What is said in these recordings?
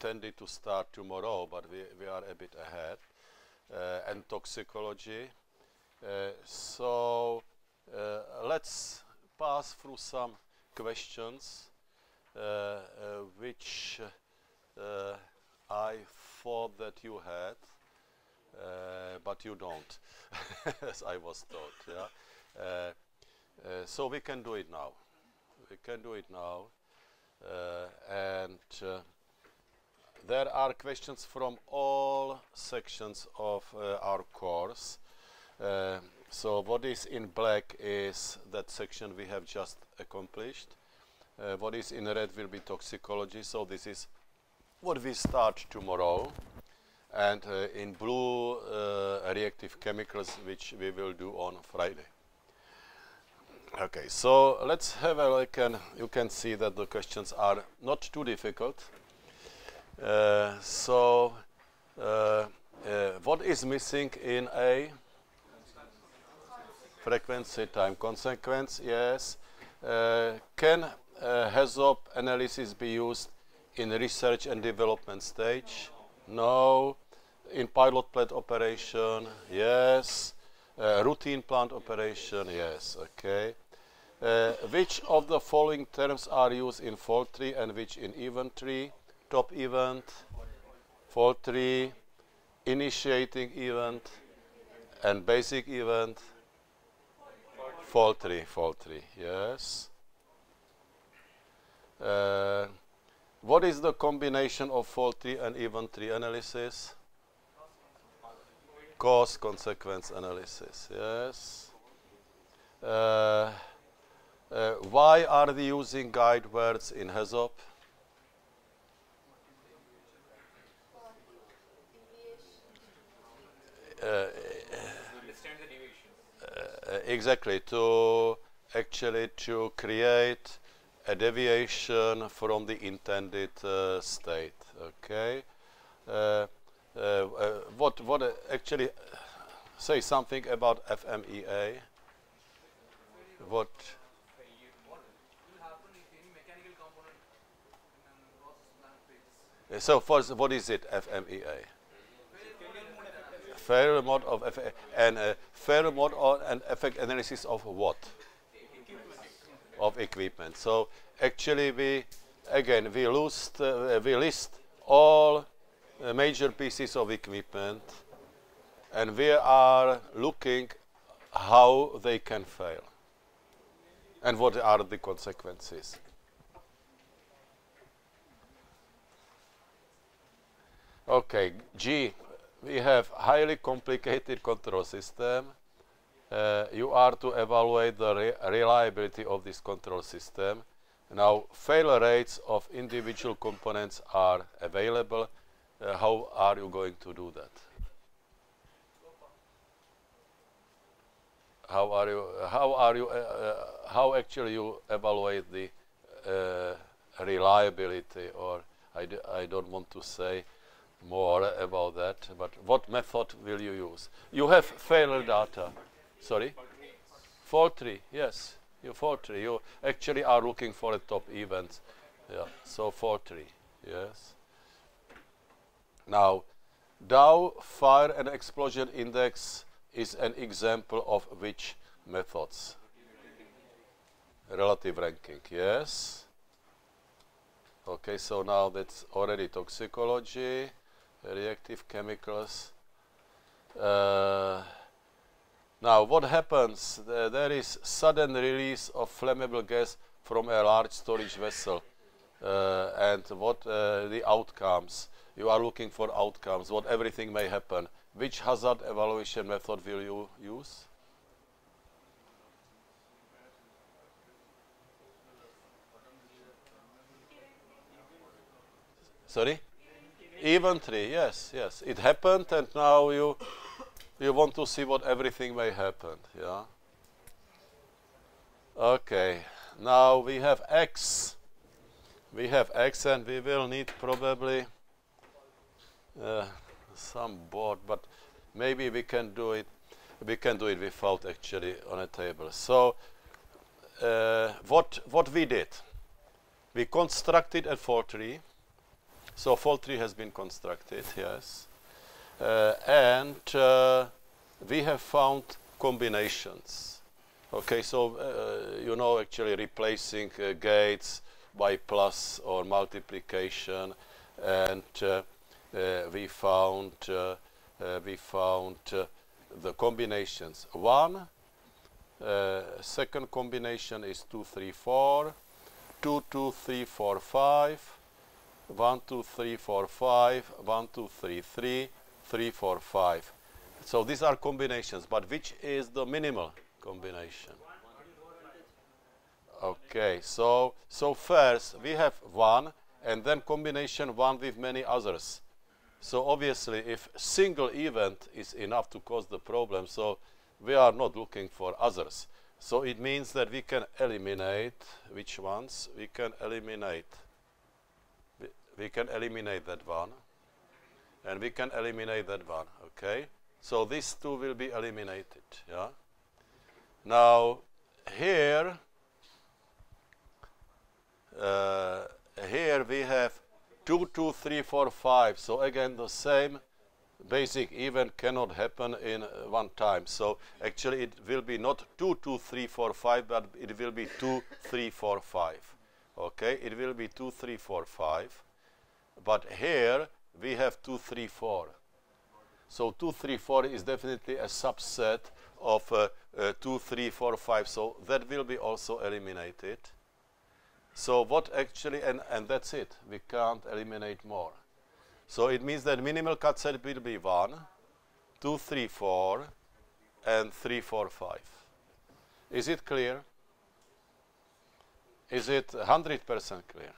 Intended to start tomorrow, but we, we are a bit ahead, uh, and toxicology. Uh, so uh, let's pass through some questions uh, which I thought that you had, but you don't, as I was taught. Yeah. so we can do it now. We can do it now. Uh, and uh, there are questions from all sections of uh, our course. so what is in black is that section we have just accomplished. what is in red will be toxicology. So this is what we start tomorrow and uh, in blue uh, reactive chemicals which we will do on Friday. Okay, so let's have a look and you can see that the questions are not too difficult. Uh, so, uh, uh, what is missing in a frequency time consequence? Yes. Can HAZOP analysis be used in research and development stage? No. In pilot plant operation? Yes. Uh, routine plant operation, yes, okay. Uh, which of the following terms are used in fault tree and which in event tree? Top event, fault tree, initiating event, and basic event? Fault tree, fault tree, yes. Uh, what is the combination of fault tree and event tree analysis? cause consequence analysis. Yes. Uh, uh, why are we using guide words in HAZOP? Uh, uh, exactly to actually to create a deviation from the intended uh, state. Okay. Uh, uh, uh, what what uh, actually say something about FMEA? What? So first, what is it, FMEA? Failure mode of and uh, failure mode or an effect analysis of what? Of equipment. So actually, we again we list uh, we list all uh, major pieces of equipment and we are looking how they can fail and what are the consequences. Okay, G, we have highly complicated control system. Uh, you are to evaluate the re reliability of this control system. Now, failure rates of individual components are available uh, how are you going to do that? How are you? How are you? Uh, uh, how actually you evaluate the uh, reliability? Or I d I don't want to say more about that. But what method will you use? You have failure data. Sorry. Tree. Yes, you tree. You actually are looking for a top event. Yeah. So tree. Yes. Now, Dow fire and explosion index is an example of which methods? Relative ranking, yes. Okay, so now that's already toxicology, reactive chemicals. Uh, now, what happens? there is sudden release of flammable gas from a large storage vessel. Uh, and what uh, the outcomes? you are looking for outcomes, what everything may happen. Which hazard evaluation method will you use? Sorry? Event tree, yes, yes. It happened and now you you want to see what everything may happen, yeah? Okay, now we have X. We have X and we will need probably uh, some board, but maybe we can do it. We can do it without actually on a table. So uh, what what we did, we constructed a fault tree, So fault tree has been constructed, yes. Uh, and uh, we have found combinations. Okay, so uh, you know actually replacing uh, gates by plus or multiplication and uh, uh, we found we found the combinations. One, second combination is 2, 3, 4, 2, 2, 3, 4, 5, 1, 2, 3, 4, 5, 1, 2, 3, 3, 3, 4, 5. So these are combinations, but which is the minimal combination? Okay, so so first we have one and then combination one with many others. So obviously if single event is enough to cause the problem, so we are not looking for others. So it means that we can eliminate which ones? We can eliminate we, can eliminate that one and we can eliminate that one, okay? So these two will be eliminated, yeah? Now here uh, here we have 2, 2, 3, 4, 5. So again, the same basic event cannot happen in one time. So actually it will be not 2, 2, 3, 4, 5, but it will be 2, 3, 4, 5. Okay, it will be 2, 3, 4, 5. But here we have 2, 3, 4. So 2, 3, 4 is definitely a subset of uh, uh, 2, 3, 4, 5. So that will be also eliminated. So what actually, and, and that's it. We can't eliminate more. So it means that minimal cut set will be 1, 2, 3, 4, and 3, 4, 5. Is it clear? Is it 100% clear?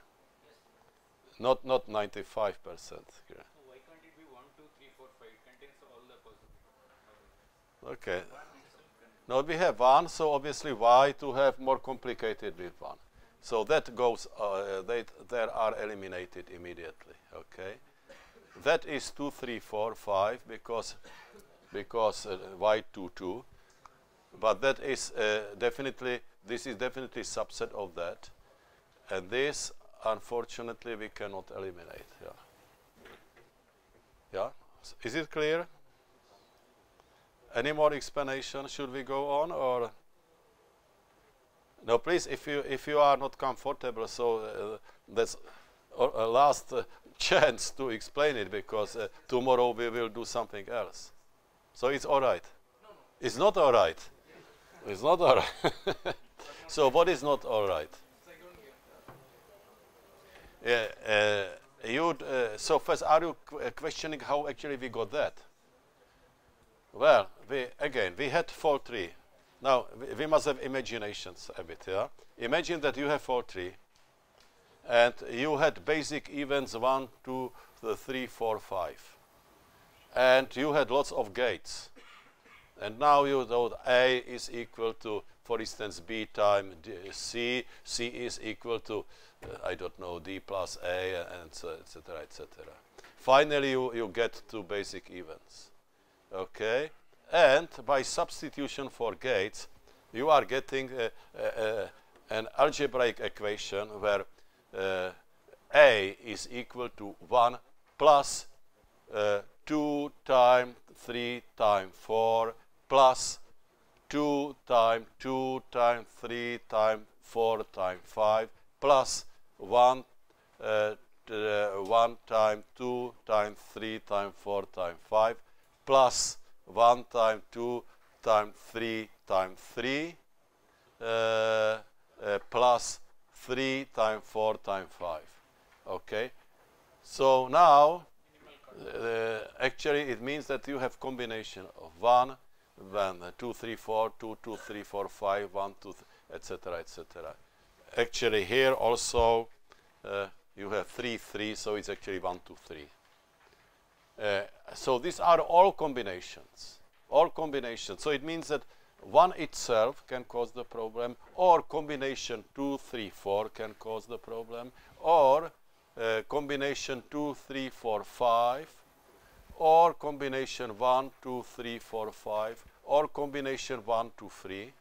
Not not 95% clear. Why can't it be 1, 2, 3, 4, 5? It contains all the possible. Okay. Now we have 1, so obviously why to have more complicated with 1? So that goes, uh, they, they are eliminated immediately, okay? That is 2, 3, 4, 5 because, because uh, y 2, 2. But that is uh, definitely, this is definitely subset of that. And this, unfortunately, we cannot eliminate, yeah. Yeah? Is it clear? Any more explanation? Should we go on or? No, please, if you if you are not comfortable, so uh, that's a last uh, chance to explain it because uh, tomorrow we will do something else. So it's all right. No. It's not all right. It's not all right. so what is not all right? Yeah, uh, you. Uh, so first, are you uh, questioning how actually we got that? Well, we again we had fault tree now, we must have imaginations a bit, yeah? Imagine that you have fault tree, and you had basic events one, two, the three, four, five. And you had lots of gates. And now you know A is equal to, for instance, B time D, C. C is equal to, uh, I don't know, D plus A, and so, etc., etc. Finally, you, you get to basic events. Okay? And by substitution for gates, you are getting a, a, a, an algebraic equation where uh, A is equal to 1 plus uh, 2 times 3 times 4 plus 2 times 2 times 3 times 4 times 5 plus 1 uh, uh, 1 times 2 times 3 times 4 times 5 plus 1 times 2 times 3 times 3 uh, uh, plus 3 times 4 times 5. Okay? So now, uh, actually it means that you have combination of 1, then 2, 3, 4, 2, 2, 3, 4, 5, 1, 2, etc., etc. Actually here also uh, you have 3, 3, so it's actually 1, 2, 3. Uh, so these are all combinations, all combinations. So it means that one itself can cause the problem, or combination 2, 3, 4 can cause the problem, or uh, combination 2, 3, 4, 5, or combination 1, 2, 3, 4, 5, or combination 1, 2, 3.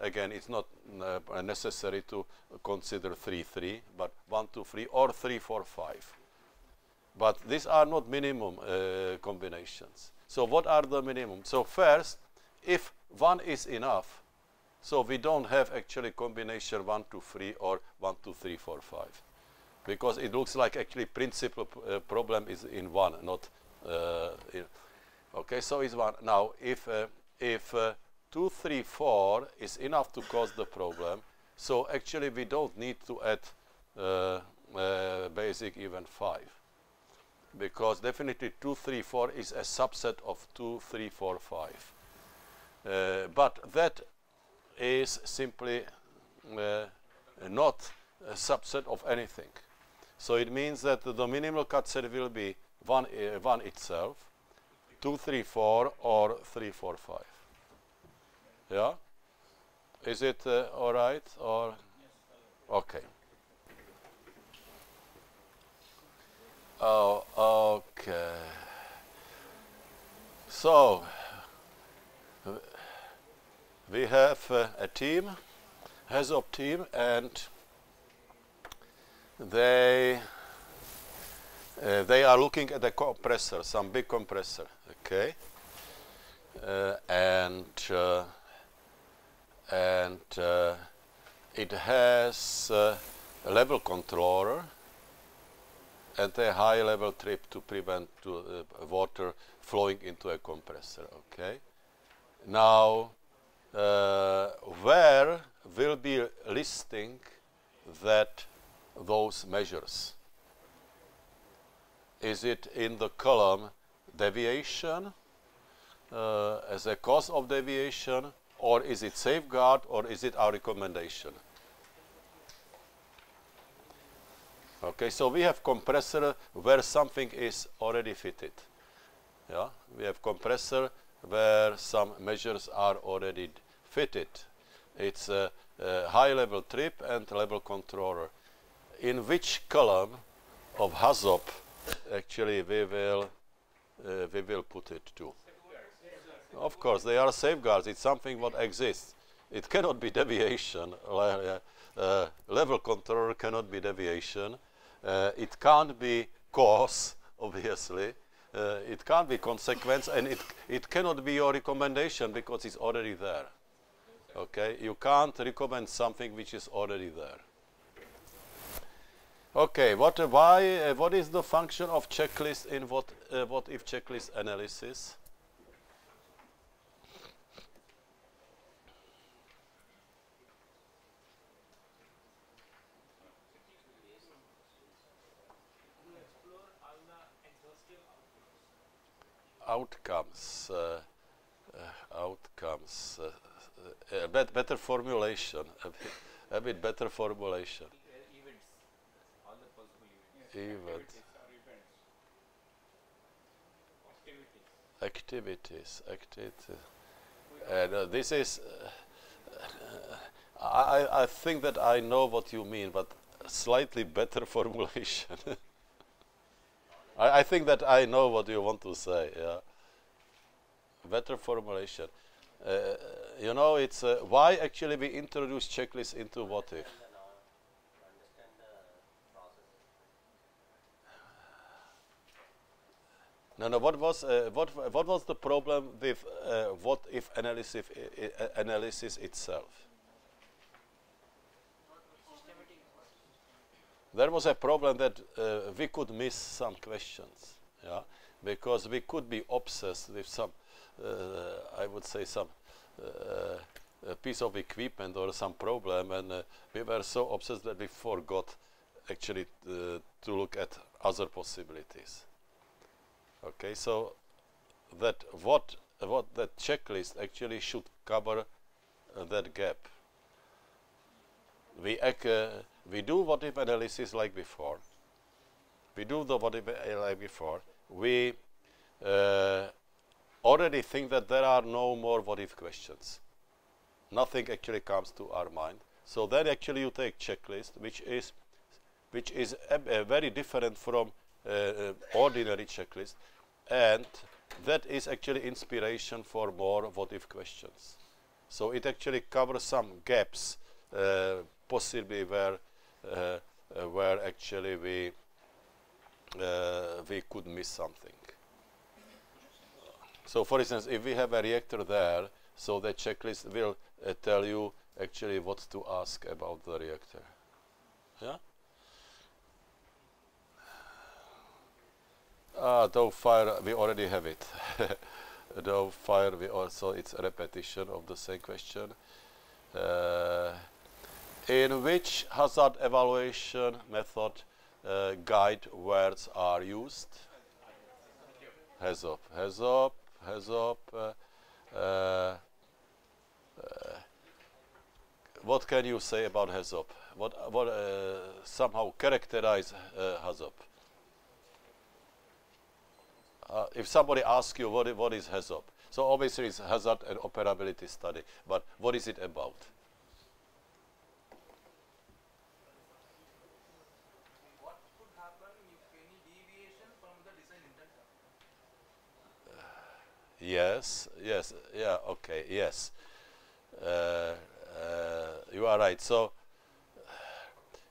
Again, it's not uh, necessary to consider 3, 3, but 1, 2, 3, or 3, 4, 5. But these are not minimum uh, combinations. So what are the minimum? So first, if 1 is enough, so we don't have actually combination 1, 2, 3 or 1, 2, 3, 4, 5. Because it looks like actually principal uh, problem is in 1, not uh, in Okay, so it's 1. Now, if, uh, if uh, 2, 3, 4 is enough to cause the problem, so actually we don't need to add uh, uh, basic even 5 because definitely 2, 3, 4 is a subset of 2, 3, 4, 5. Uh, but that is simply uh, not a subset of anything. So it means that the minimal cut set will be 1, uh, 1 itself, 2, 3, 4 or 3, 4, 5. Yeah? Is it uh, all right or? Okay. Oh, okay. So, we have uh, a team, HAZOP team, and they uh, they are looking at a compressor, some big compressor, okay, uh, and uh, and uh, it has uh, a level controller and a high level trip to prevent to, uh, water flowing into a compressor okay? Now uh, where will be listing that those measures? Is it in the column deviation? Uh, as a cause of deviation or is it safeguard or is it our recommendation Okay, so we have compressor where something is already fitted. Yeah, we have compressor where some measures are already fitted. It's a, a high level trip and level controller. In which column of HAZOP actually we will uh, we will put it to? Of course, they are safeguards. It's something what exists. It cannot be deviation. Uh, level controller cannot be deviation uh, it can't be cause, obviously. Uh, it can't be consequence, and it, it cannot be your recommendation because it's already there. Okay, you can't recommend something which is already there. Okay, what, why, uh, what is the function of checklist in what, uh, what if checklist analysis? Outcomes, uh, uh, outcomes, uh, bet better formulation, a bit, a bit better formulation. events, all the possible events. Events. Activities. Activities, activities. And uh, this is, uh, I, I think that I know what you mean, but slightly better formulation. I, I think that I know what you want to say. Yeah, better formulation. Uh, you know, it's uh, why actually we introduce checklists into what if. No, no. What was uh, what what was the problem with uh, what if analysis uh, analysis itself? There was a problem that uh, we could miss some questions, yeah, because we could be obsessed with some, uh, I would say, some uh, piece of equipment or some problem, and uh, we were so obsessed that we forgot actually to look at other possibilities. Okay, so that what what that checklist actually should cover uh, that gap. We uh, we do what if analysis like before. We do the what if like before. We uh, already think that there are no more what if questions. Nothing actually comes to our mind. So then actually you take checklist, which is which is very different from uh, uh, ordinary checklist, and that is actually inspiration for more what if questions. So it actually covers some gaps, uh, possibly where where actually we uh, we could miss something. So, for instance, if we have a reactor there, so the checklist will uh, tell you actually what to ask about the reactor. Yeah. Ah, Dow fire, we already have it. Dow fire, we also it's a repetition of the same question. Uh, in which hazard evaluation method uh, guide words are used? HAZOP, HAZOP, HAZOP. Uh, uh, what can you say about HAZOP? What, what uh, somehow characterize uh, HAZOP? Uh, if somebody asks you what, what is HAZOP, so obviously it's hazard and operability study, but what is it about? what could happen if any deviation from the design intent happens? Yes, yes, yeah, okay, yes. Uh, uh, you are right. So,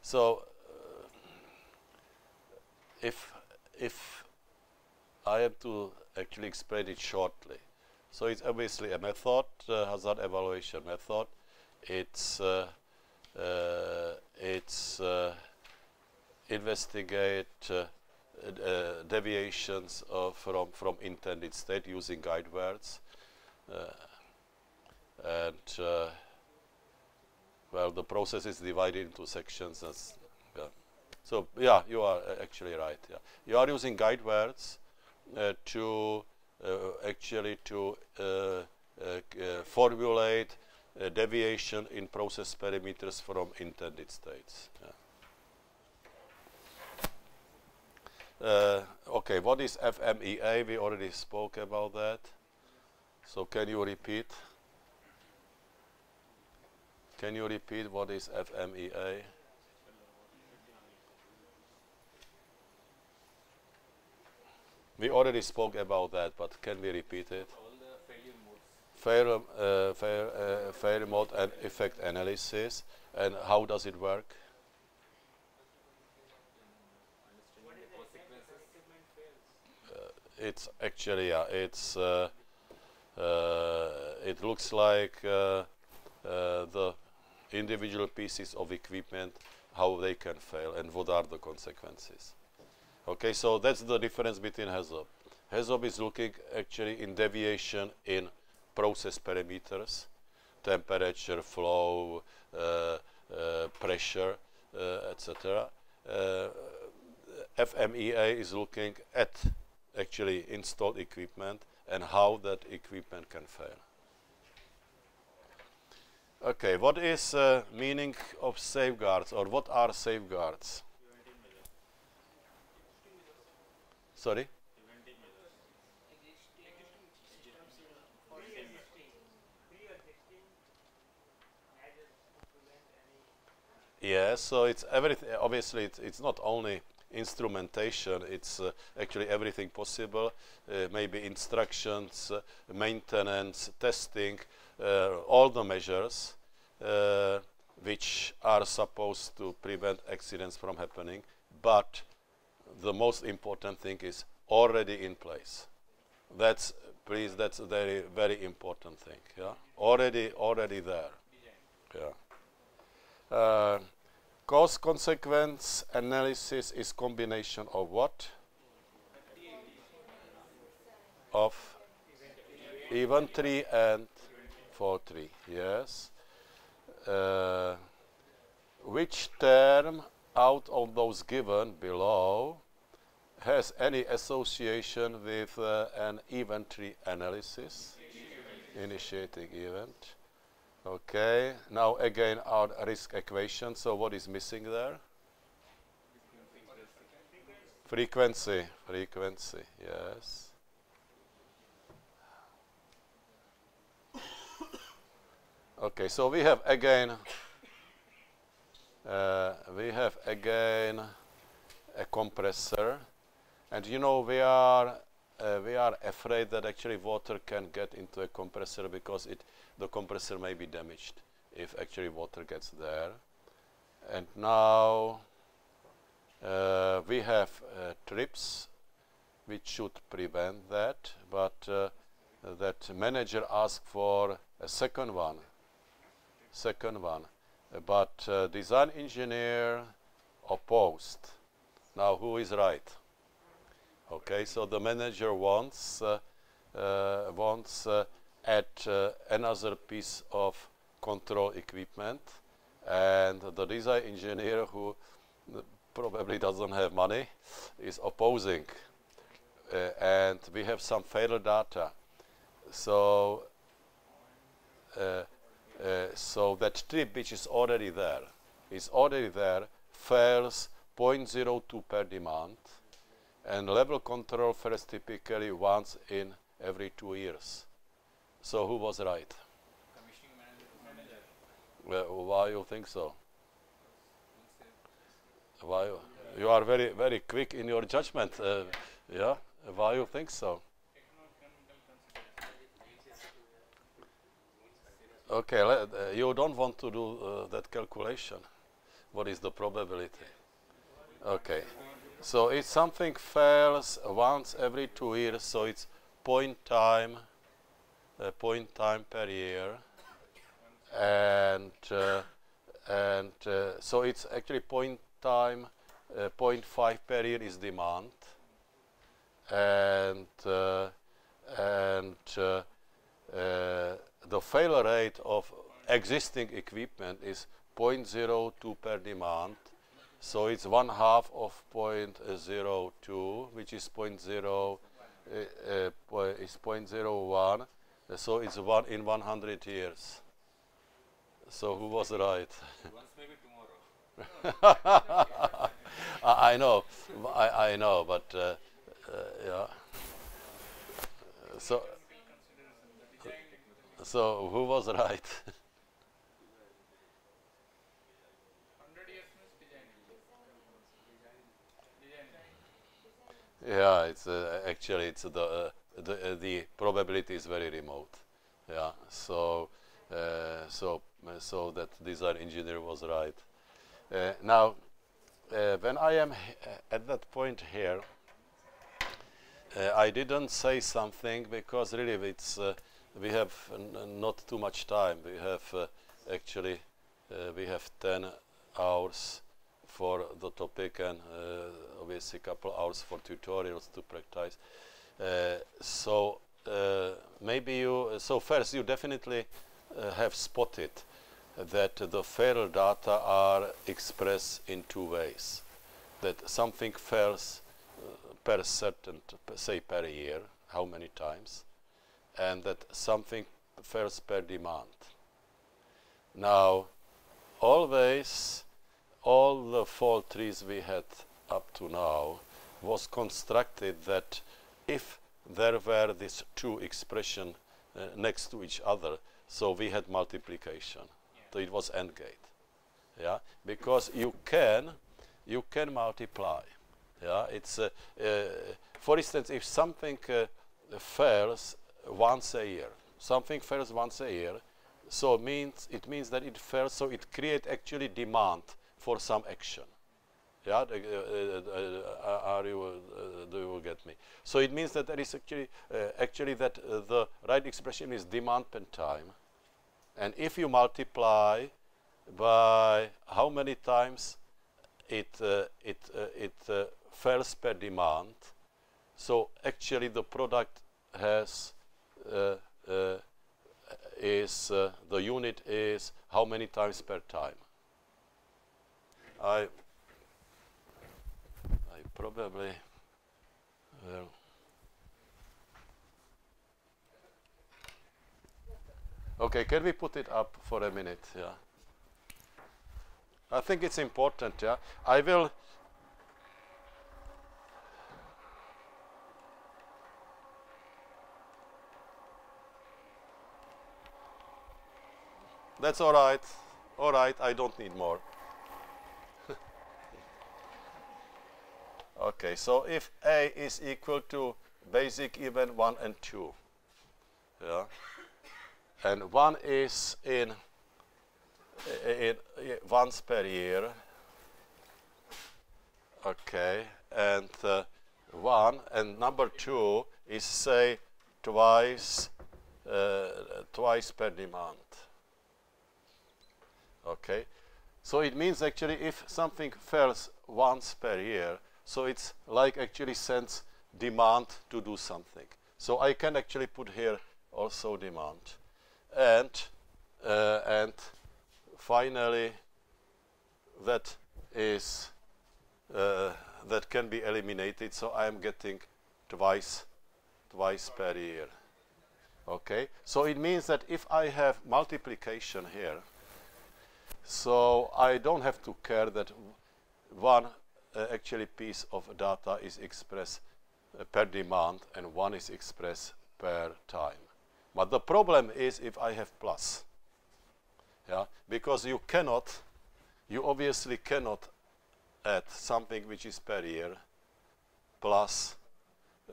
so uh, if if I have to actually explain it shortly, so it's obviously a method, uh, hazard evaluation method. It's uh, uh, it's investigate uh, uh, deviations of from from intended state using guide words. Uh, and uh, well the process is divided into sections so yeah you are uh, actually right yeah. You are using guide words uh, to uh, actually to uh, uh, uh, formulate deviation in process parameters from intended states yeah. Uh, okay, what is FMEA? We already spoke about that. So can you repeat? Can you repeat what is FMEA? We already spoke about that, but can we repeat it? All the failure. Fair, uh, fair, uh, fair mode and effect analysis, and how does it work? Understanding the consequences. It's actually it's uh, uh, it looks like uh, uh, the individual pieces of equipment how they can fail and what are the consequences. Okay so that's the difference between HAZOP HAZOP is looking actually in deviation in process parameters temperature flow pressure etc FMEA is looking at actually installed equipment and how that equipment can fail. Okay, what is uh, meaning of safeguards or what are safeguards? Sorry? Yes, so it's everything. Obviously, it's, it's not only instrumentation; it's uh, actually everything possible. Uh, maybe instructions, uh, maintenance, testing, all the measures which are supposed to prevent accidents from happening. But the most important thing is already in place. That's please. That's a very very important thing. Yeah, already already there. Yeah. Uh, cause consequence analysis is combination of what? Of event tree and fault tree. Yes. Uh, which term out of those given below has any association with uh, an event tree analysis? Initiating event. Okay, now again our risk equation. So what is missing there? Frequency, frequency, yes. Okay, so we have again, uh, we have again a compressor, and you know we are uh, we are afraid that actually water can get into a compressor because it the compressor may be damaged if actually water gets there. And now uh, we have uh, trips which should prevent that, but uh, that manager asked for a second one, second one, but uh, design engineer opposed. Now who is right? Okay, so the manager wants uh, uh, wants add uh, another piece of control equipment, and the design engineer who probably doesn't have money is opposing, uh, and we have some failure data. So, uh, uh, so that trip which is already there is already there fails 0.02 per demand, and level control fails typically once in every two years. So who was right? Commissioning manager, why you think so? Why you, you are very very quick in your judgment? Uh, yeah. Why you think so? Okay. Let, uh, you don't want to do uh, that calculation. What is the probability? Okay. So if something fails once every two years, so it's point time, point time per year, and uh, and uh, so it's actually point time, uh, 0.5 per year is demand, and uh, and uh, uh, the failure rate of existing equipment is 0.02 per demand. So it's one half of 0.02, which is 0.0 uh, uh, is 0.01. So it's one in 100 years. So who was right? Once maybe tomorrow. I, I know, I, I know, but uh, uh, yeah. So, so who was right? 100 years means design. Design. yeah, it's uh, actually it's the uh, the uh, the probability is very remote. Yeah, so uh, so uh, so that design engineer was right. Uh, now, uh, when I am uh, at that point here, I didn't say something because really it's we have not too much time. We have actually we have 10 hours for the topic and obviously a couple hours for tutorials to practice. Uh, so uh, maybe you so first you definitely uh, have spotted that the failure data are expressed in two ways. That something fails per certain, say per year, how many times, and that something fails per demand. Now, always, all the fault trees we had up to now was constructed that if there were these two expression uh, next to each other, so we had multiplication. So it was AND gate. Yeah, because you can, you can multiply. Yeah, it's uh, uh, for instance, if something uh, fails once a year, something fails once a year, so means it means that it fails, so it creates actually demand for some action. Yeah, the, uh, get me? So it means that there is actually uh, actually that uh, the right expression is demand per time, and if you multiply by how many times it uh, it it fails per demand, so actually the product has uh, uh, is uh, the unit is how many times per time. I probably. Okay, can we put it up for a minute? Yeah. I think it's important. Yeah. I will. That's all right. All right. I don't need more. Okay. So if A is equal to basic even one and two. Yeah and one is in, in, in once per year. Okay, and uh, one, and number two is say twice uh, twice per demand. Okay, so it means actually if something fails once per year, so it's like actually sends demand to do something. So I can actually put here also demand, and uh, and finally that is uh, that can be eliminated. So I am getting twice twice per year. Okay, so it means that if I have multiplication here, so I don't have to care that one actually piece of data is expressed uh, per demand and one is expressed per time. But the problem is if I have plus, yeah, because you cannot, you obviously cannot add something which is per year plus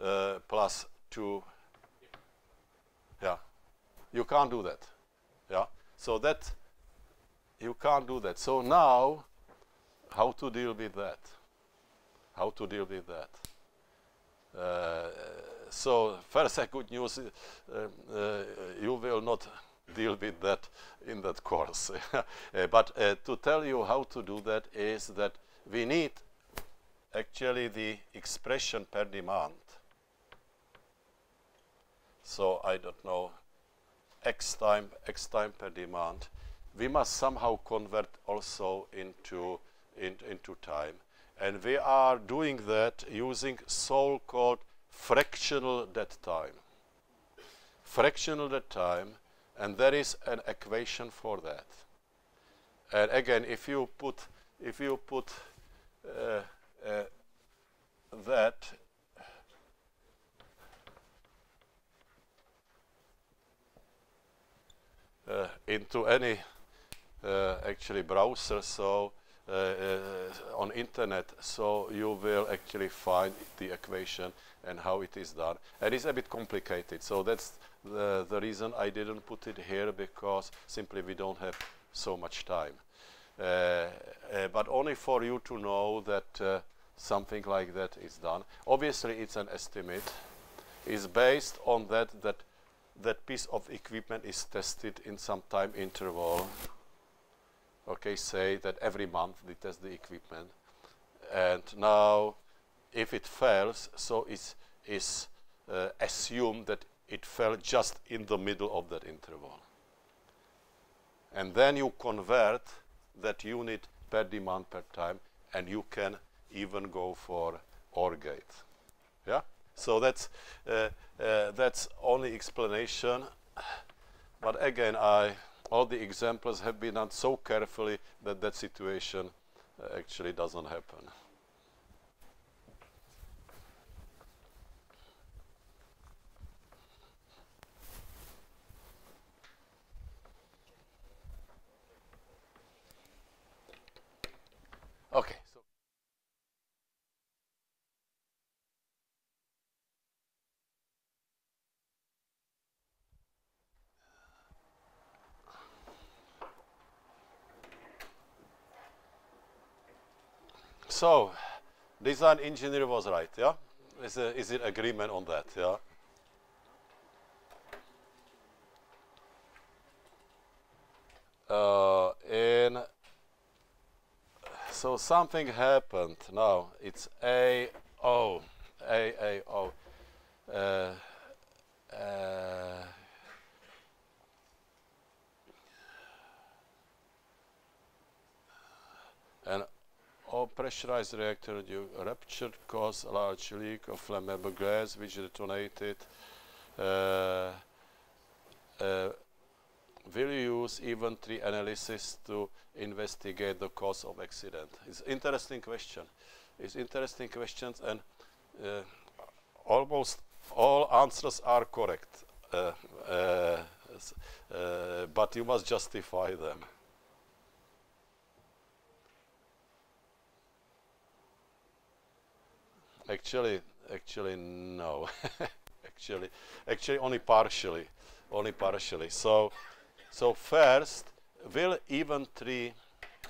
uh, plus two. Yeah, you can't do that. Yeah, so that you can't do that. So now, how to deal with that? How to deal with that? Uh, so first, a good news: uh, uh, you will not deal with that in that course. Uh, but uh, to tell you how to do that is that we need actually the expression per demand. So I don't know x time x time per demand. We must somehow convert also into in, into time, and we are doing that using so-called fractional dead time. Fractional dead time, and there is an equation for that. And again, if you put if you put uh, uh, that uh, into any uh, actually browser, so on internet, so you will actually find the equation and how it is done. And it's a bit complicated, so that's the, the reason I didn't put it here because simply we don't have so much time. Uh, uh, but only for you to know that uh, something like that is done. Obviously, it's an estimate. It's based on that that that piece of equipment is tested in some time interval. Okay, say that every month they test the equipment, and now if it fails, so it's is uh, assumed that it fell just in the middle of that interval. And then you convert that unit per demand per time, and you can even go for OR gate. Yeah. So that's uh, uh, that's only explanation. But again, I all the examples have been done so carefully that that situation uh, actually doesn't happen. Okay. So So, design engineer was right, yeah? Is, a, is it agreement on that, yeah? Uh, in so something happened. Now it's A O A A O. Uh, uh, an all pressurized reactor rupture caused a large leak of flammable gas which detonated. Uh, uh, will you use event-tree analysis to investigate the cause of accident? It's interesting question. It's interesting questions and uh, almost all answers are correct, but you must justify them. Actually, actually no. actually, actually only partially, only partially. So, so first, will event tree,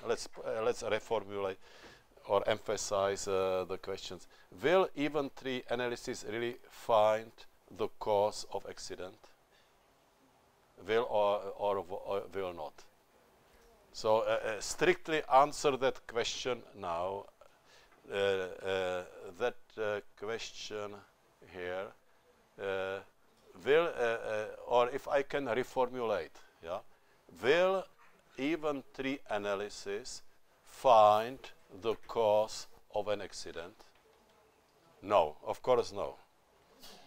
let's uh, let's reformulate. or emphasize uh, the questions. Will event tree analysis really find the cause of accident? Will or, or, or will not? So uh, uh, strictly answer that question now. Uh, uh, that uh, question here will, or if I can reformulate, yeah, will event tree analysis find the cause of an accident? No, of course no,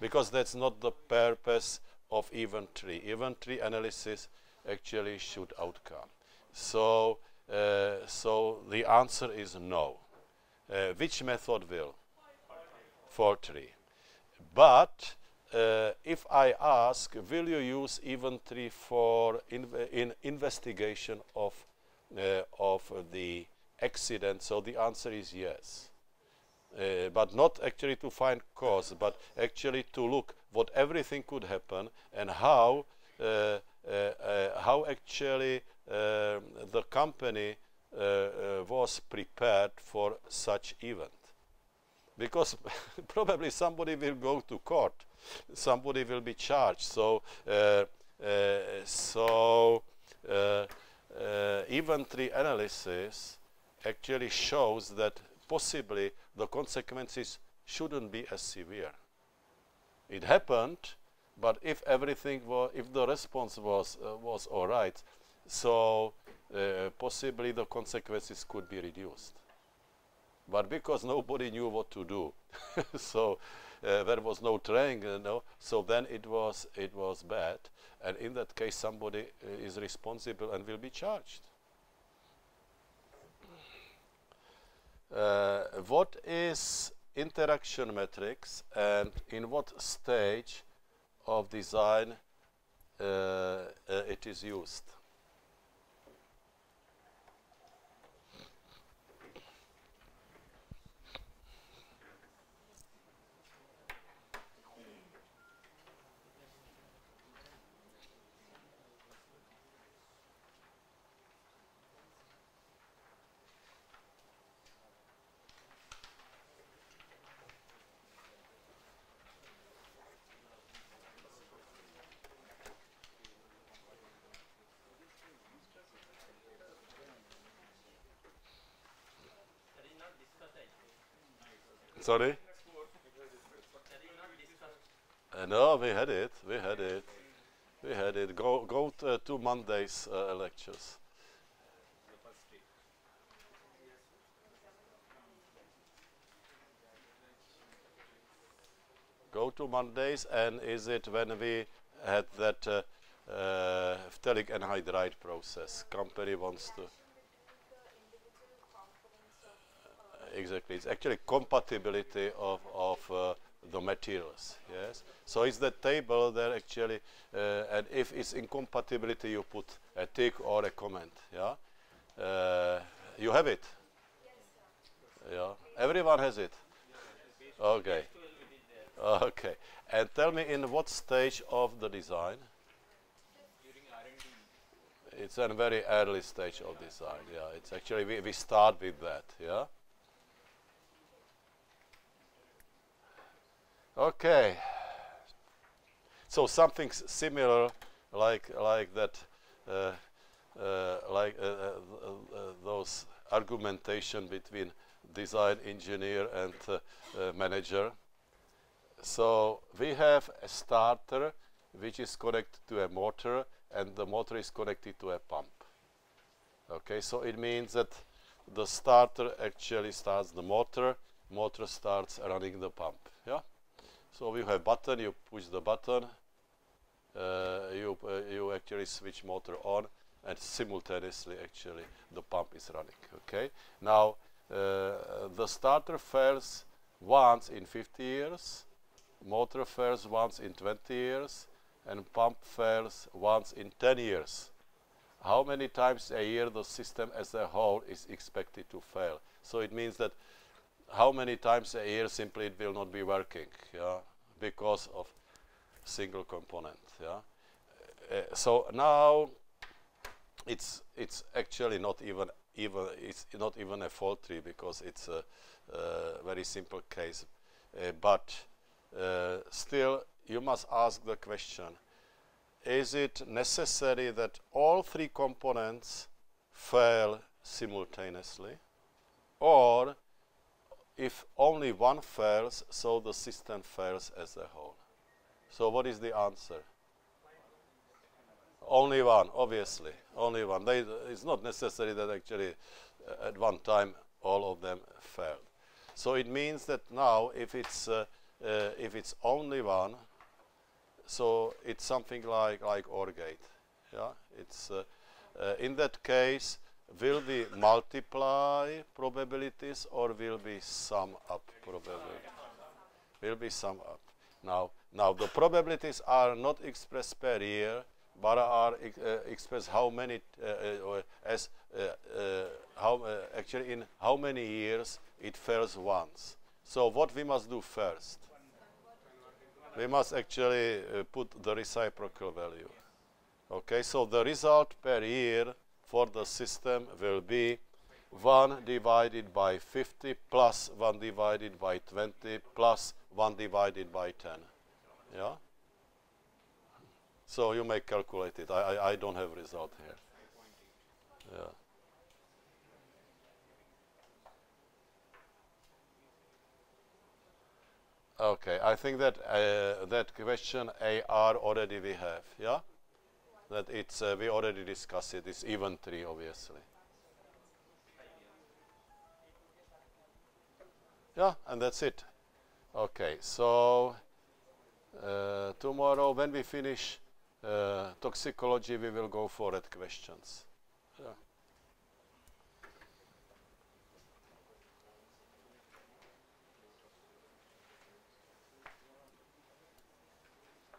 because that's not the purpose of event tree. Event tree analysis actually should outcome. So, uh, so the answer is no. Uh, which method will? Fault tree. But uh, if I ask, will you use event tree for in investigation of uh, of the accident? So the answer is yes. Uh, but not actually to find cause, but actually to look what everything could happen and how how actually the company was prepared for such event. Because probably somebody will go to court, somebody will be charged. So, uh, uh, so uh, uh, analysis actually shows that possibly the consequences shouldn't be as severe. It happened, but if everything was, if the response was uh, was all right, so uh, possibly the consequences could be reduced. But because nobody knew what to do, so uh, there was no training, you know, so then it was it was bad, and in that case somebody uh, is responsible and will be charged. Uh, what is interaction matrix and in what stage of design uh, uh, it is used? Sorry? Uh, no, we had it. We had it. We had it. Go go to, uh, to Monday's uh, lectures. Go to Mondays, and is it when we had that uh, uh, phthalic anhydride process? Company wants to. Exactly. It's actually compatibility of, of uh, the materials. Yes. So it's the table there actually, uh, and if it's incompatibility, you put a tick or a comment. Yeah. Uh, you have it. Yeah. Everyone has it. Okay. Okay. And tell me in what stage of the design? During R&D, It's a very early stage of design. Yeah. It's actually we, we start with that. Yeah. Okay. So something similar, like like that, uh, uh, like uh, uh, uh, those argumentation between design engineer and uh, uh, manager. So we have a starter which is connected to a motor, and the motor is connected to a pump. Okay, so it means that the starter actually starts the motor, motor starts running the pump. Yeah. So you have button, you push the button, uh, you uh, you actually switch motor on, and simultaneously actually the pump is running. Okay. Now uh, the starter fails once in 50 years, motor fails once in 20 years, and pump fails once in 10 years. How many times a year the system as a whole is expected to fail? So it means that how many times a year simply it will not be working yeah because of single component yeah Uh, so now it's it's actually not even even it's not even a fault tree because it's a, very simple case. Uh, but uh, still, you must ask the question: Is it necessary that all three components fail simultaneously, or if only one fails, so the system fails as a whole? So, what is the answer? Only one, obviously, only one. They, it's not necessary that actually uh, at one time all of them failed. So it means that now, if it's uh, uh, if it's only one, so it's something like like OR gate. Yeah, it's uh, uh, in that case will we multiply probabilities or will we sum up probability? Will be sum up. Now, now the probabilities are not expressed per year, but are uh, expressed how many uh, uh, as uh, uh, how actually in how many years it fails once. So what we must do first? We must actually put the reciprocal value. Okay, so the result per year for the system will be 1 divided by 50 plus 1 divided by 20 plus 1 divided by 10. Yeah? So you may calculate it. I, I, I don't have result here. Yeah. Okay, I think that uh, that question AR already we have, yeah? That it's, uh, we already discussed it, it's event tree obviously. Yeah, and that's it. Okay, so uh, tomorrow when we finish uh, toxicology, we will go for that questions. Yeah.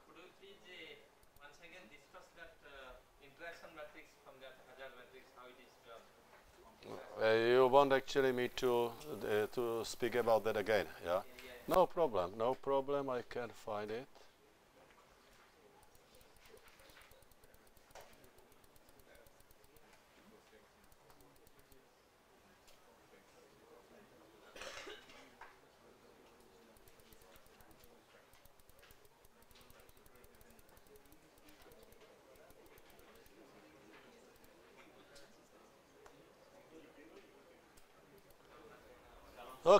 Could you please uh, once again discuss that uh, interaction matrix from that hazard matrix, how it is done? Uh, you want actually me to uh, to speak about that again, yeah? No problem, no problem. I can find it.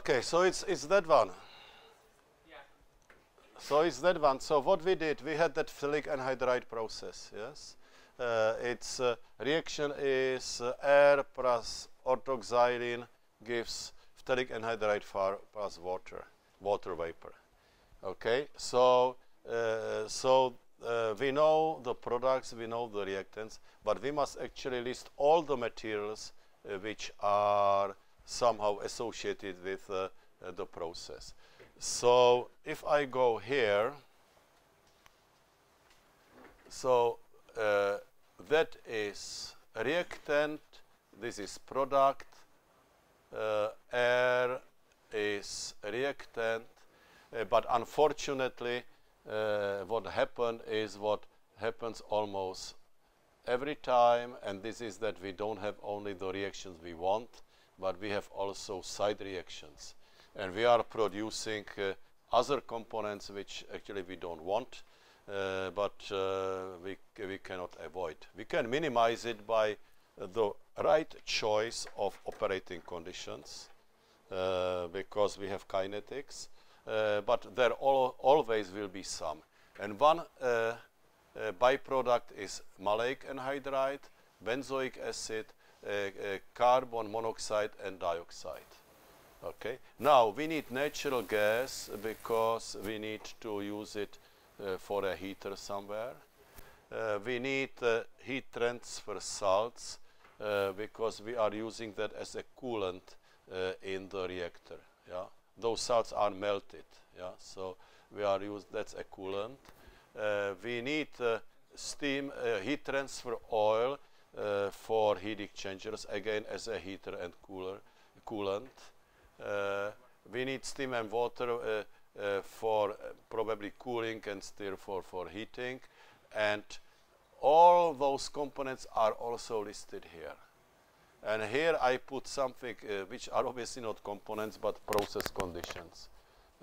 Okay, so it's it's that one. Yeah. So it's that one. So what we did, we had that phthalic anhydride process. Yes, uh, its uh, reaction is uh, air plus orthoxylene gives phthalic anhydride far plus water, water vapor. Okay, so uh, so uh, we know the products, we know the reactants, but we must actually list all the materials uh, which are somehow associated with uh, uh, the process. So if I go here, so uh, that is reactant, this is product, uh, air is reactant, uh, but unfortunately uh, what happened is what happens almost every time and this is that we don't have only the reactions we want but we have also side reactions. And we are producing uh, other components which actually we don't want, uh, but uh, we, we cannot avoid. We can minimize it by the right choice of operating conditions uh, because we have kinetics, uh, but there al always will be some. And one uh, byproduct is maleic anhydride, benzoic acid, carbon monoxide and dioxide. Okay. Now we need natural gas because we need to use it uh, for a heater somewhere. Uh, we need uh, heat transfer salts uh, because we are using that as a coolant uh, in the reactor. Yeah. Those salts are melted. Yeah. So we are used that's a coolant. Uh, we need steam heat transfer oil uh, for heat exchangers again as a heater and cooler coolant. Uh, we need steam and water uh, for probably cooling and still for, for heating and all those components are also listed here. And here I put something uh, which are obviously not components but process conditions.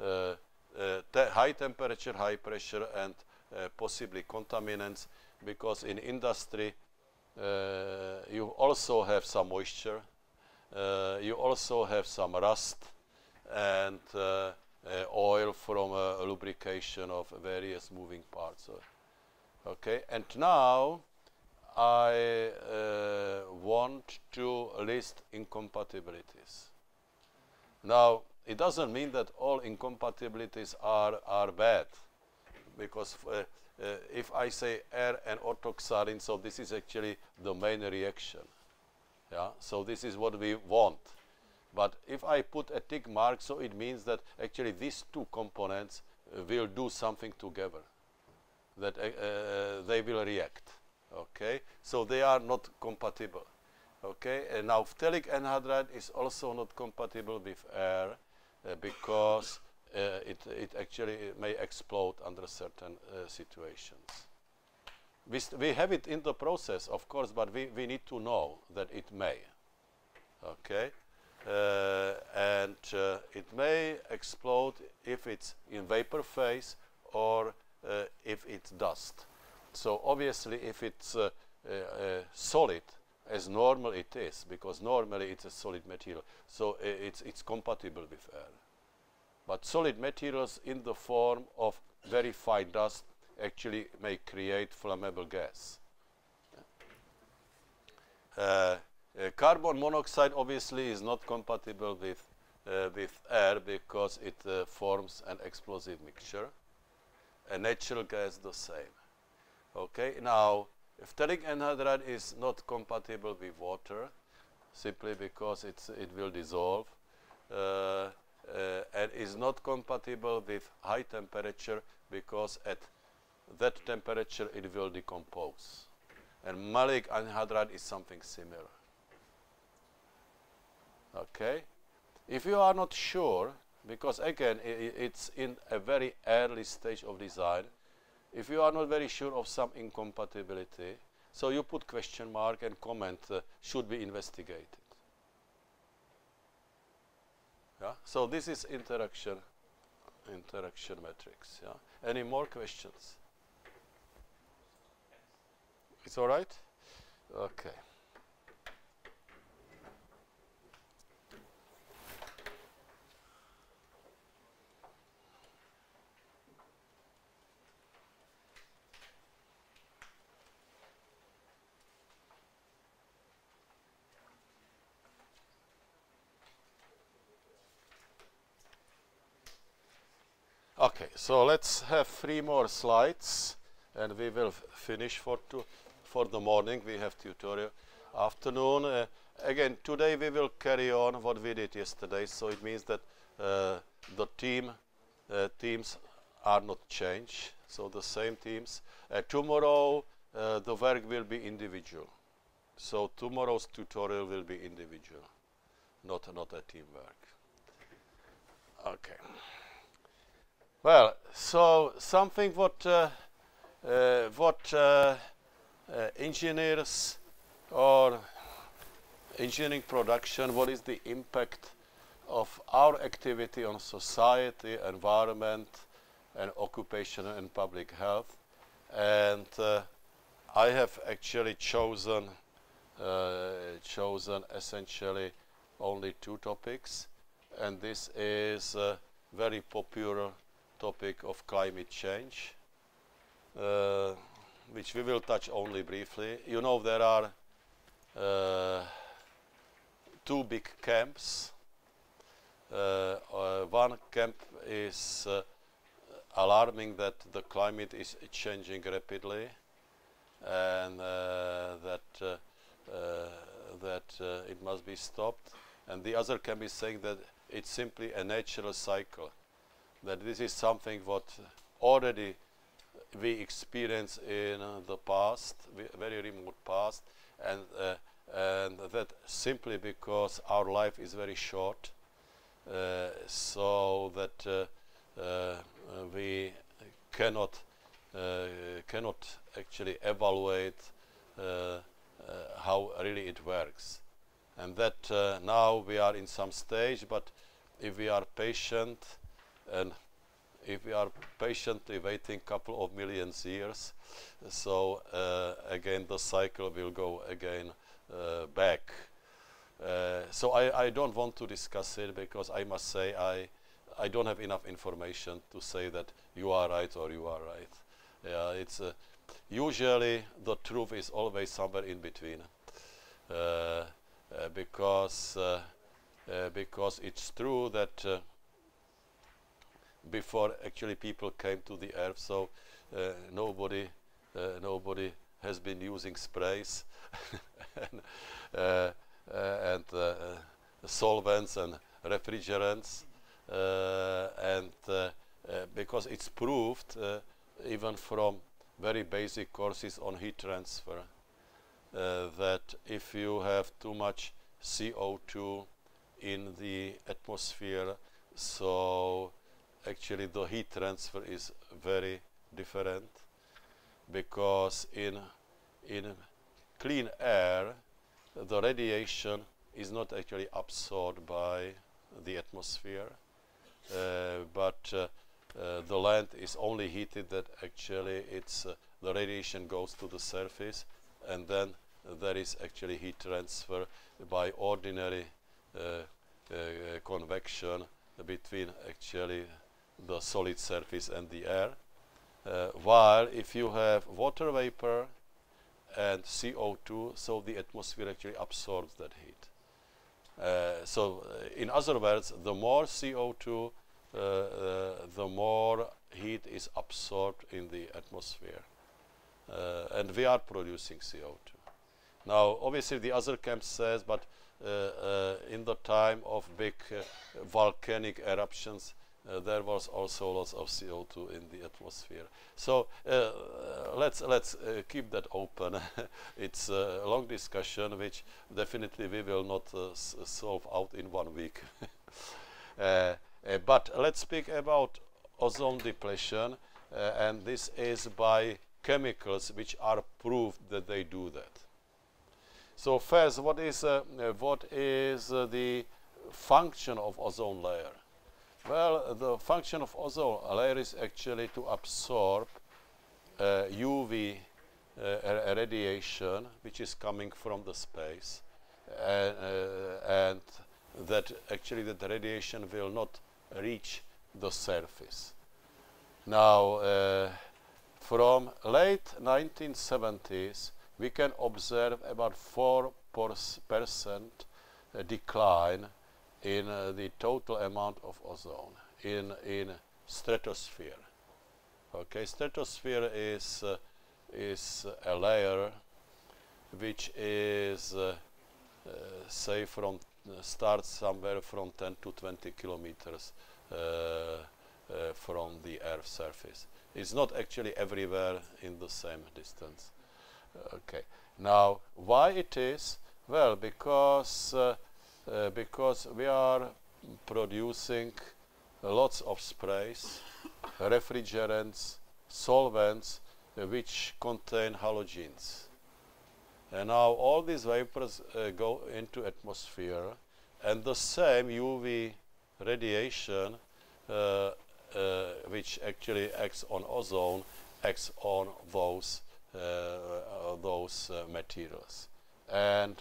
Uh, uh, te high temperature, high pressure, and uh, possibly contaminants, because in industry uh, you also have some moisture, uh, you also have some rust, and oil from lubrication of various moving parts. Okay, and now I uh, want to list incompatibilities. Now, it doesn't mean that all incompatibilities are, are bad, because uh, uh, if I say air and orthoxylene, so this is actually the main reaction. Yeah, so this is what we want. But if I put a tick mark, so it means that actually these two components uh, will do something together, that uh, uh, they will react. Okay, so they are not compatible. Okay, and now phthalic anhydride is also not compatible with air uh, because it, it actually may explode under certain uh, situations. We, we have it in the process, of course, but we, we need to know that it may. Okay, uh, and uh, it may explode if it's in vapor phase or uh, if it's dust. So obviously, if it's solid, as normal it is, because normally it's a solid material. So it's, it's compatible with air. But solid materials in the form of very fine dust actually may create flammable gas. Uh, uh, carbon monoxide obviously is not compatible with, uh, with air because it uh, forms an explosive mixture. A natural gas the same. Okay, now Phthalic anhydride is not compatible with water simply because it will dissolve uh, and is not compatible with high temperature because at that temperature it will decompose. And maleic anhydride is something similar. Okay? If you are not sure, because again it's in a very early stage of design, if you are not very sure of some incompatibility, so you put question mark and comment uh, should be investigated. Yeah? So this is interaction, interaction matrix. Yeah? Any more questions? It's all right? Okay. Okay, so let's have three more slides and we will finish for, for the morning. We have tutorial afternoon. Uh, again, today we will carry on what we did yesterday, so it means that uh, the team uh, teams are not changed, so the same teams. Uh, tomorrow uh, the work will be individual, so tomorrow's tutorial will be individual, not, not a teamwork. Okay. Well, so something what uh, uh, what uh, uh, engineers or engineering production, what is the impact of our activity on society, environment, and occupation and public health. And uh, I have actually chosen uh, chosen essentially only two topics, and this is very popular topic of climate change, uh, which we will touch only briefly. You know there are uh, two big camps. Uh, uh one camp is uh, alarming that the climate is changing rapidly and uh, that that it must be stopped. And the other camp is saying that it's simply a natural cycle that this is something what already we experience in uh, the past, very remote past, and uh, and that simply because our life is very short, uh, so that uh, uh, we cannot cannot actually evaluate how really it works. and that now we are in some stage, but if we are patient and if we are patiently waiting couple of millions years, so uh, again the cycle will go again uh, back. Uh, so I, I don't want to discuss it because I must say I I don't have enough information to say that you are right or you are right. Yeah, it's uh, usually the truth is always somewhere in between, uh, uh, because because it's true that before actually people came to the earth, so nobody nobody has been using sprays and, and solvents and refrigerants. Uh, and uh, uh, because it's proved even from very basic courses on heat transfer that if you have too much CO2 in the atmosphere so actually the heat transfer is very different because in in clean air the radiation is not actually absorbed by the atmosphere uh, but uh, uh, the land is only heated that actually it's the radiation goes to the surface and then there is actually heat transfer by ordinary convection between actually the solid surface and the air. Uh, while if you have water vapor and CO2, so the atmosphere actually absorbs that heat. Uh, so uh, in other words, the more CO2, uh, the more heat is absorbed in the atmosphere. and we are producing CO2. Now, obviously, the other camp says, but uh, uh, in the time of big uh, volcanic eruptions, uh, there was also lots of CO2 in the atmosphere. So uh, let's let's uh, keep that open. it's a long discussion, which definitely we will not solve out in one week. but let's speak about ozone depletion, and this is by chemicals which are proved that they do that. So first, what is uh, what is uh, the function of ozone layer? Well, the function of ozone layer is actually to absorb uh, UV uh, radiation, which is coming from the space, and, uh, and that actually that the radiation will not reach the surface. Now, uh, from late 1970s, we can observe about 4% decline in uh, the total amount of ozone in in stratosphere. Okay, stratosphere is uh, is a layer which is uh, uh say from uh, starts somewhere from 10 to 20 kilometers from the Earth's surface. It's not actually everywhere in the same distance. Okay. Now, why it is? Well, because uh, because we are producing lots of sprays, refrigerants, solvents uh, which contain halogens. And now all these vapors uh, go into atmosphere and the same UV radiation uh, uh, which actually acts on ozone acts on those those materials and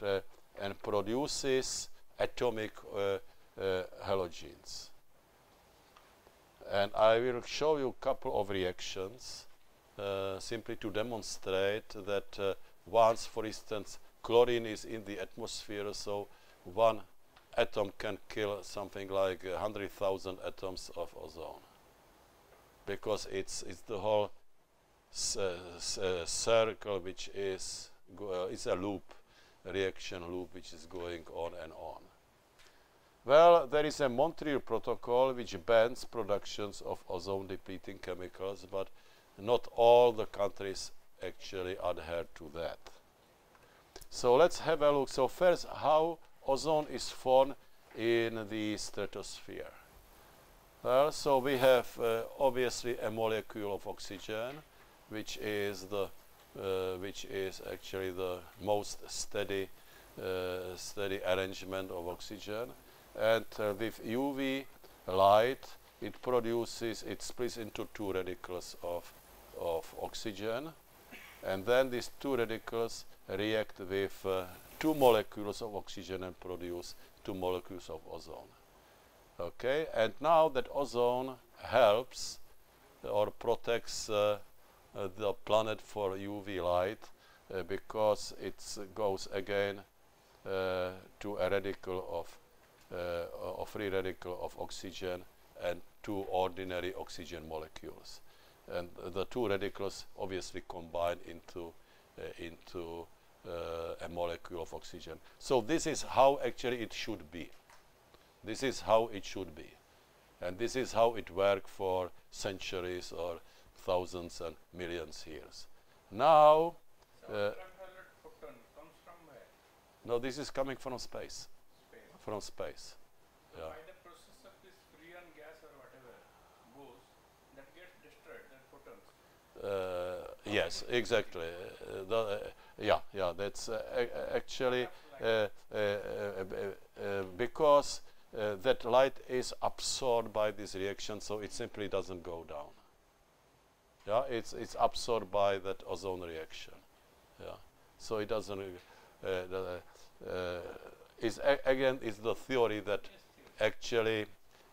and produces atomic uh, uh, halogens. And I will show you a couple of reactions uh, simply to demonstrate that once, for instance, chlorine is in the atmosphere, so one atom can kill something like 100,000 atoms of ozone because it's it's the whole circle which is uh, it's a loop reaction loop which is going on and on. Well, there is a Montreal protocol which bans productions of ozone depleting chemicals, but not all the countries actually adhere to that. So let's have a look. So first, how ozone is formed in the stratosphere. Well, so we have uh, obviously a molecule of oxygen, which is the which is actually the most steady uh, steady arrangement of oxygen. And uh, with UV light, it produces, it splits into two radicals of, of oxygen. And then these two radicals react with uh, two molecules of oxygen and produce two molecules of ozone. Okay, and now that ozone helps or protects uh, uh, the planet for UV light uh, because it goes again uh, to a radical of uh, a free radical of oxygen and two ordinary oxygen molecules and the two radicals obviously combine into uh, into uh, a molecule of oxygen. So this is how actually it should be. This is how it should be. And this is how it worked for centuries or thousands and millions years. Now, Uh, ultraviolet photon comes from where? no, this is coming from space. Space. From space. So Yeah. by the process of this freon gas or whatever goes, that gets destroyed, that photons. Uh, yes, exactly. Uh, the, uh, yeah, yeah. That's uh, actually uh, uh, uh, uh, because uh, that light is absorbed by this reaction, so it simply doesn't go down. Yeah, it's it's absorbed by that ozone reaction. Yeah, so it doesn't. Uh, the, uh, is again is the theory that actually,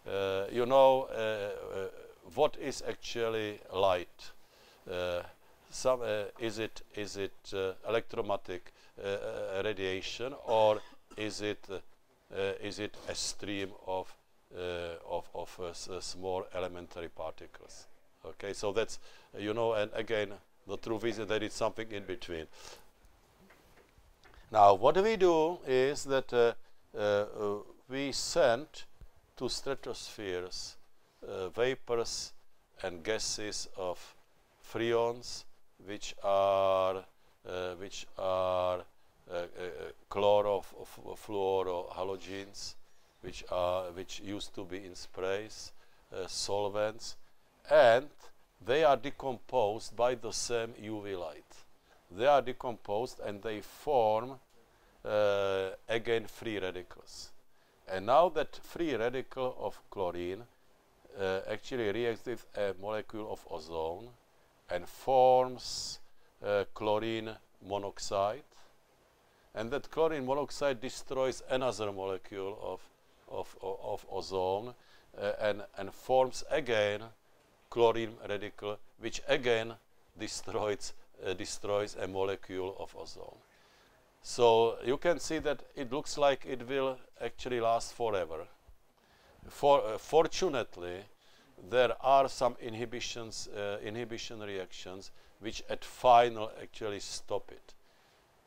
uh, you know, uh, uh, what is actually light? Uh, some is it is it electromagnetic radiation or is it is it a stream of of of small elementary particles? Okay, so that's you know, and again, the truth is that is something in between. Now, what we do is that uh, uh, we send to stratospheres uh, vapors and gases of freons, which are uh, which are uh, uh, chlorofluorohalogens, which are which used to be in sprays, solvents, and they are decomposed by the same UV light. They are decomposed and they form uh, again free radicals. And now that free radical of chlorine uh, actually reacts with a molecule of ozone and forms uh, chlorine monoxide. And that chlorine monoxide destroys another molecule of, of, of, ozone uh, and, and forms again chlorine radical, which again destroys, uh, destroys a molecule of ozone. So you can see that it looks like it will actually last forever. For, uh, fortunately, there are some inhibitions, uh, inhibition reactions which at final actually stop it.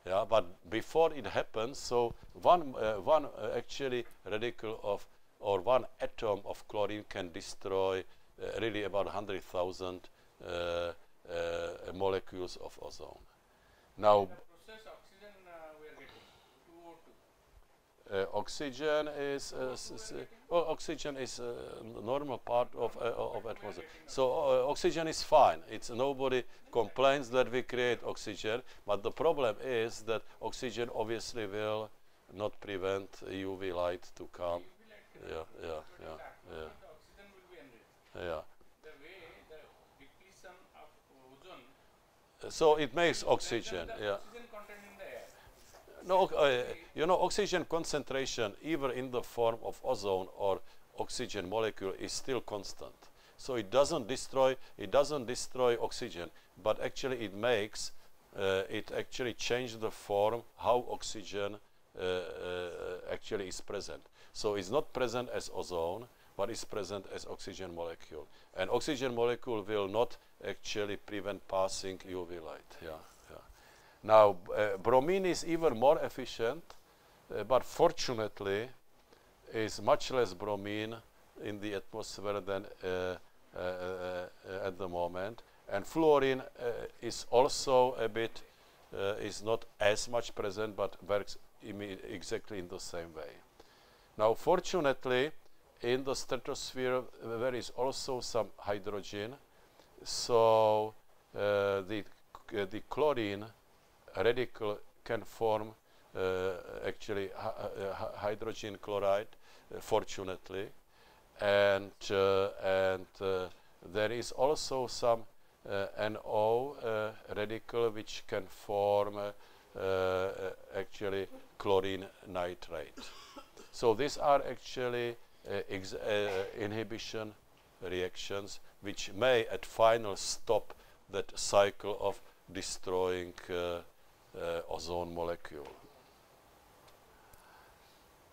Yeah, but before it happens, so one, uh, one uh, actually radical of or one atom of chlorine can destroy really about 100,000 uh, uh, molecules of ozone. Now, oxygen uh, we are getting, 2O2. uh, oxygen is uh, oh, oxygen is a normal part of uh, of atmosphere. So uh, oxygen is fine. It's nobody complains that we create oxygen, but the problem is that oxygen obviously will not prevent UV light to come. Yeah, yeah, yeah, yeah. atmosphere, the oxygen will be enriched. Yeah. The way the depletion of ozone So it makes oxygen. the Yeah. oxygen content in the air. No, uh, you know, oxygen concentration, either in the form of ozone or oxygen molecule, is still constant. So it doesn't destroy. It doesn't destroy oxygen, but actually it makes uh, it actually change the form how oxygen uh, uh, actually is present. So it's not present as ozone, but is present as oxygen molecule. And oxygen molecule will not actually prevent passing UV light. Yeah, yeah. Now, uh, bromine is even more efficient, uh, but fortunately, is much less bromine in the atmosphere than uh, uh, uh, at the moment. And fluorine uh, is also a bit, uh, is not as much present, but works exactly in the same way. Now, fortunately, in the stratosphere, uh, there is also some hydrogen. So, uh, the, uh, the chlorine radical can form uh, actually uh, uh, hydrogen chloride, fortunately, and and there is also some NO radical which can form actually chlorine nitrate. So these are actually inhibition reactions which may at final stop that cycle of destroying uh, uh, ozone molecule.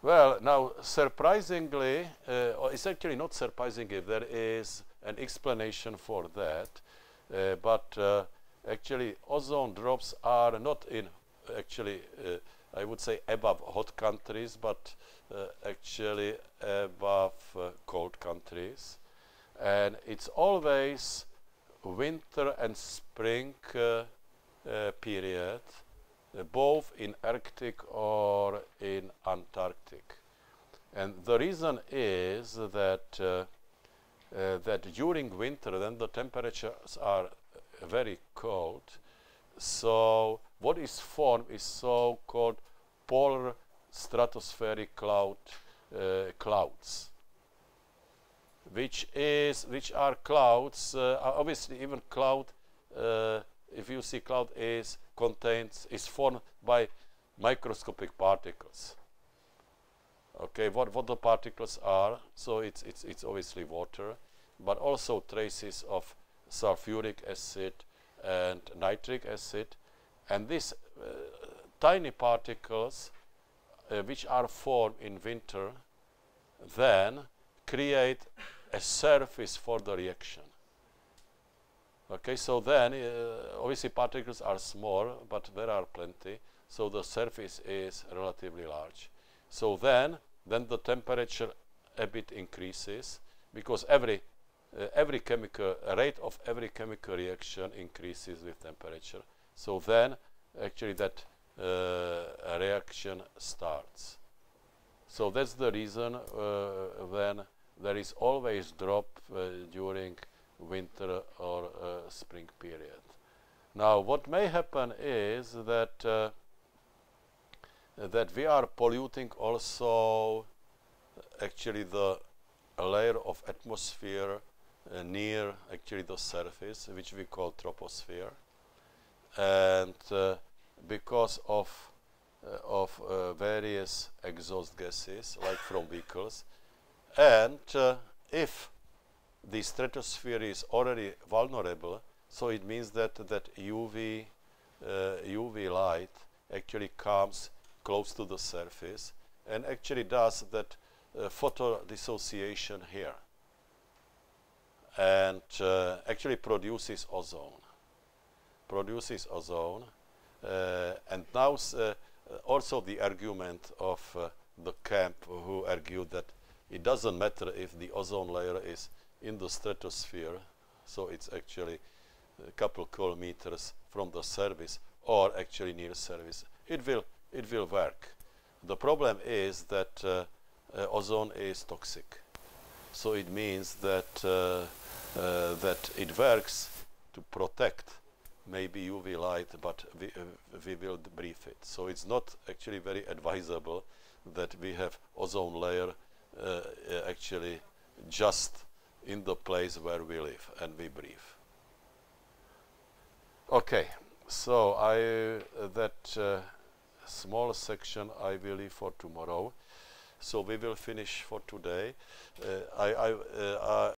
Well, now surprisingly, uh, it's actually not surprising if there is an explanation for that, uh, but uh, actually ozone drops are not in actually uh, I would say above hot countries, but actually above cold countries and it's always winter and spring uh, uh, period, uh, both in Arctic or in Antarctic. And the reason is that uh, uh, that during winter, then the temperatures are very cold. So what is formed is so-called polar stratospheric cloud uh, clouds which is which are clouds. Uh, obviously, even cloud, uh, if you see cloud, is contains is formed by microscopic particles. Okay, what what the particles are? So it's it's it's obviously water, but also traces of sulfuric acid and nitric acid, and these uh, tiny particles, uh, which are formed in winter, then create a surface for the reaction. Okay, so then uh, obviously particles are small, but there are plenty, so the surface is relatively large. So then, then the temperature a bit increases because every uh, every chemical rate of every chemical reaction increases with temperature. So then, actually, that uh, reaction starts. So that's the reason uh, when there is always drop uh, during winter or uh, spring period. Now, what may happen is that uh, that we are polluting also actually the layer of atmosphere uh, near actually the surface, which we call troposphere, and uh, because of uh, of various exhaust gases, like from vehicles, and uh, if the stratosphere is already vulnerable, so it means that that UV uh, UV light actually comes close to the surface and actually does that uh, photo dissociation here. And uh, actually produces ozone produces ozone uh, and now uh, also the argument of the camp who argued that it doesn't matter if the ozone layer is in the stratosphere, so it's actually a couple kilometers from the surface or actually near surface. It will it will work. The problem is that uh, uh, ozone is toxic, so it means that uh, uh that it works to protect maybe UV light, but we, uh, we will brief it. So it's not actually very advisable that we have ozone layer uh, uh, actually just in the place where we live and we breathe. Okay, so I uh, that small section I will leave for tomorrow. So we will finish for today. Uh, I, I, uh,